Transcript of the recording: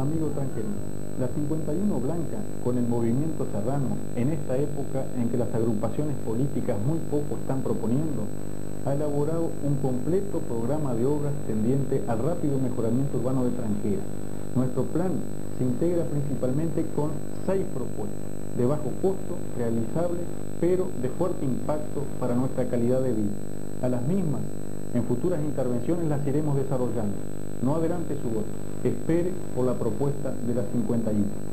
Amigo tranquilo, la 51 Blanca, con el movimiento serrano, en esta época en que las agrupaciones políticas muy poco están proponiendo, ha elaborado un completo programa de obras tendiente al rápido mejoramiento urbano de Tranquera. Nuestro plan se integra principalmente con seis propuestas, de bajo costo, realizables, pero de fuerte impacto para nuestra calidad de vida. A las mismas, en futuras intervenciones las iremos desarrollando. No adelante su voto. Espere por la propuesta de las 51.